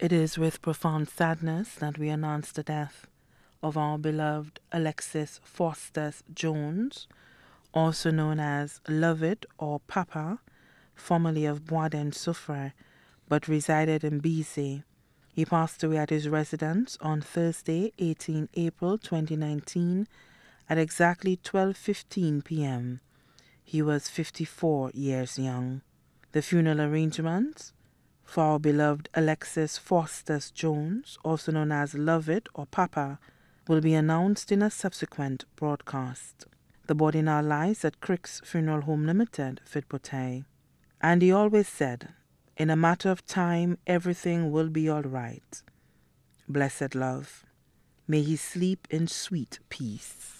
It is with profound sadness that we announce the death of our beloved Alexis Faustus Jones, also known as Lovett or Papa, formerly of Boisden Soufrière, but resided in BC. He passed away at his residence on Thursday, 18 April 2019 at exactly 12:15 p.m. He was 54 years young. The funeral arrangements for our beloved Alexis Faustus Jones, also known as Lovett or Papa, will be announced in a subsequent broadcast. The body now lies at Crick's Funeral Home Limited, Fitbotay. And he always said, in a matter of time, everything will be all right. Blessed love. May he sleep in sweet peace.